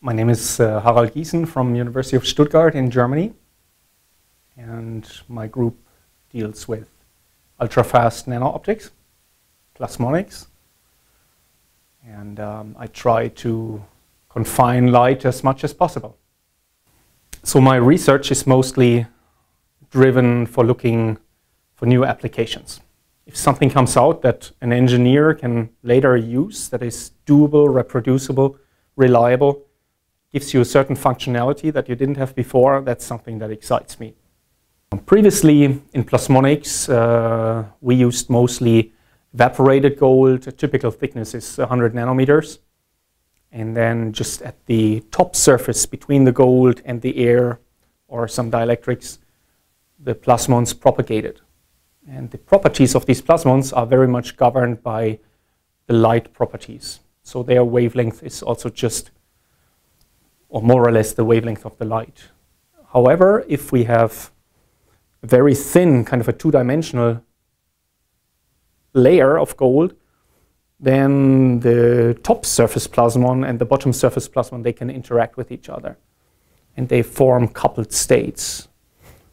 My name is uh, Harald Giessen from University of Stuttgart in Germany. And my group deals with ultra-fast nano-optics, plasmonics. And um, I try to confine light as much as possible. So my research is mostly driven for looking for new applications. If something comes out that an engineer can later use that is doable, reproducible, reliable, gives you a certain functionality that you didn't have before, that's something that excites me. Previously in plasmonics, uh, we used mostly evaporated gold. A typical thickness is 100 nanometers. And then just at the top surface between the gold and the air or some dielectrics, the plasmons propagated. And the properties of these plasmons are very much governed by the light properties. So their wavelength is also just, or more or less the wavelength of the light. However, if we have a very thin, kind of a two-dimensional layer of gold, then the top surface plasmon and the bottom surface plasmon, they can interact with each other. And they form coupled states.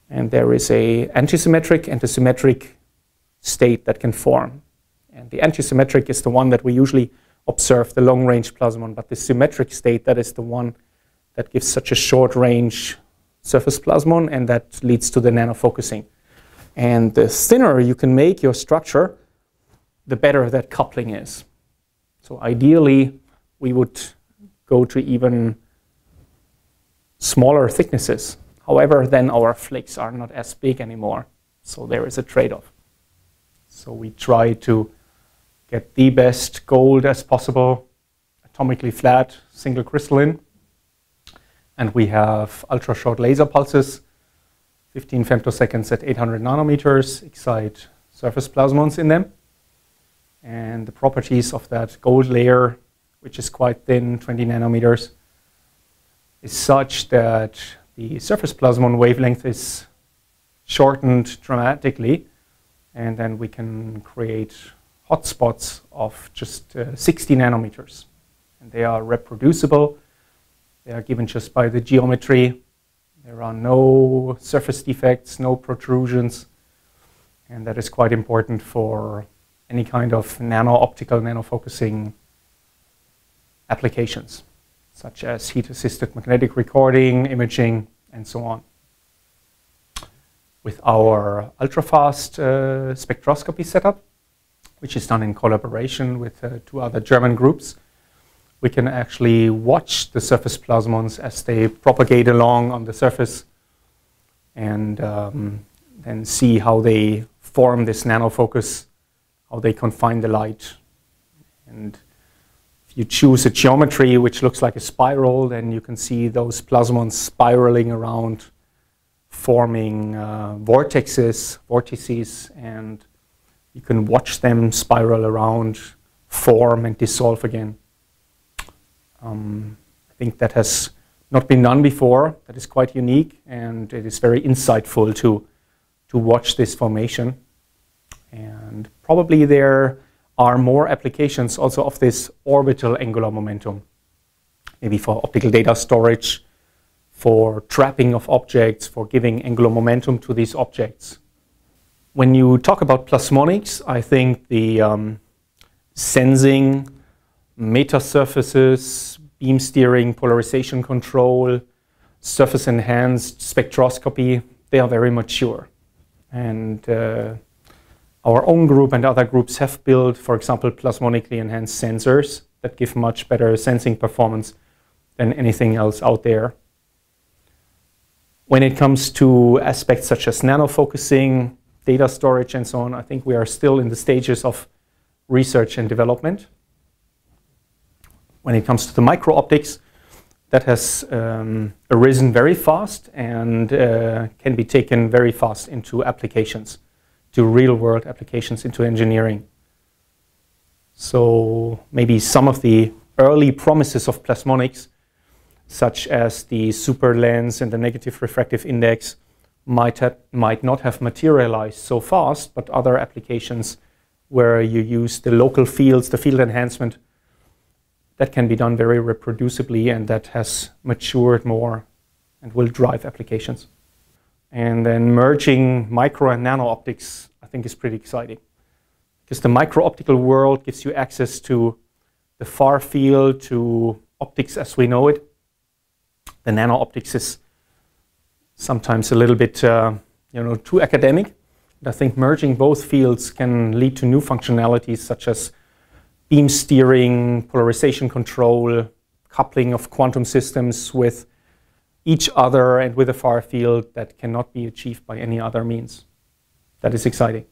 And there is a antisymmetric and a symmetric state that can form. And the antisymmetric is the one that we usually observe, the long-range plasmon, but the symmetric state, that is the one that gives such a short-range surface plasmon, and that leads to the nanofocusing. And the thinner you can make your structure, the better that coupling is. So ideally, we would go to even smaller thicknesses. However, then our flakes are not as big anymore. So there is a trade-off. So we try to get the best gold as possible, atomically flat, single crystalline. And we have ultra-short laser pulses, 15 femtoseconds at 800 nanometers, excite surface plasmons in them. And the properties of that gold layer, which is quite thin, 20 nanometers, is such that the surface plasmon wavelength is shortened dramatically, and then we can create hotspots of just uh, 60 nanometers. And they are reproducible. They are given just by the geometry. There are no surface defects, no protrusions. And that is quite important for any kind of nano-optical, nano-focusing applications such as heat-assisted magnetic recording, imaging, and so on. With our ultra-fast uh, spectroscopy setup, which is done in collaboration with uh, two other German groups, we can actually watch the surface plasmons as they propagate along on the surface and um, then see how they form this nanofocus, how they confine the light. And if you choose a geometry which looks like a spiral, then you can see those plasmons spiraling around, forming uh, vortexes, vortices, and you can watch them spiral around, form, and dissolve again. Um, I think that has not been done before. That is quite unique, and it is very insightful to, to watch this formation. And probably there are more applications also of this orbital angular momentum. Maybe for optical data storage, for trapping of objects, for giving angular momentum to these objects. When you talk about plasmonics, I think the um, sensing, metasurfaces, beam steering, polarization control, surface enhanced spectroscopy, they are very mature. And uh, our own group and other groups have built, for example, plasmonically enhanced sensors that give much better sensing performance than anything else out there. When it comes to aspects such as nanofocusing, data storage, and so on, I think we are still in the stages of research and development. When it comes to the micro-optics, that has um, arisen very fast and uh, can be taken very fast into applications to real world applications into engineering. So maybe some of the early promises of plasmonics, such as the super lens and the negative refractive index, might, might not have materialized so fast, but other applications where you use the local fields, the field enhancement, that can be done very reproducibly and that has matured more and will drive applications. And then merging micro and nano optics, I think is pretty exciting. Because the micro optical world gives you access to the far field, to optics as we know it. The nano optics is sometimes a little bit, uh, you know, too academic. And I think merging both fields can lead to new functionalities such as beam steering, polarization control, coupling of quantum systems with each other and with a far field that cannot be achieved by any other means. That is exciting.